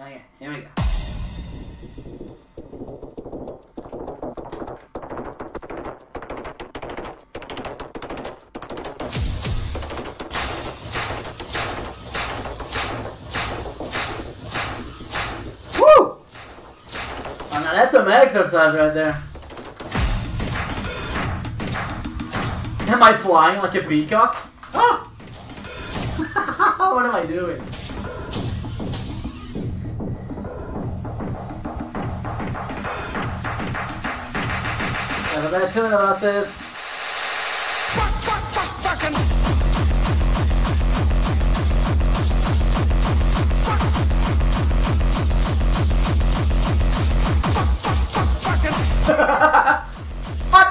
Okay, here we go. Oh, that's some exercise right there. Am I flying like a peacock? Ah! what am I doing? Bad feeling about this. Fuck,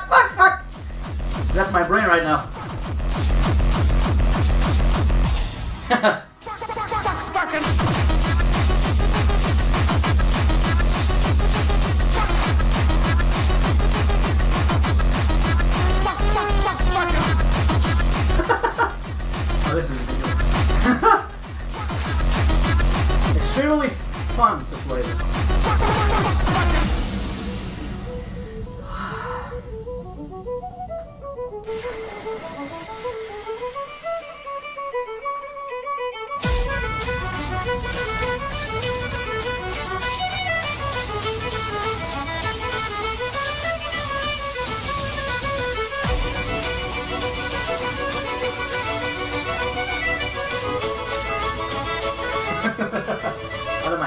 fuck, fuck! That's my brain right now. Oh, Extremely fun to play this.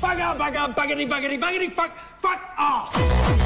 Bugger, bugger, buggity, buggity, buggity, fuck, fuck off!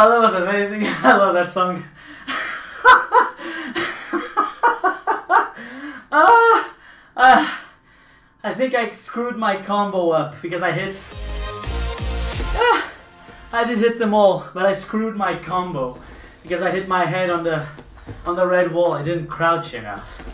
Oh, that was amazing. I love that song. Ah, ah, I think I screwed my combo up because I hit. Ah, I did hit them all, but I screwed my combo because I hit my head on the on the red wall. I didn't crouch enough.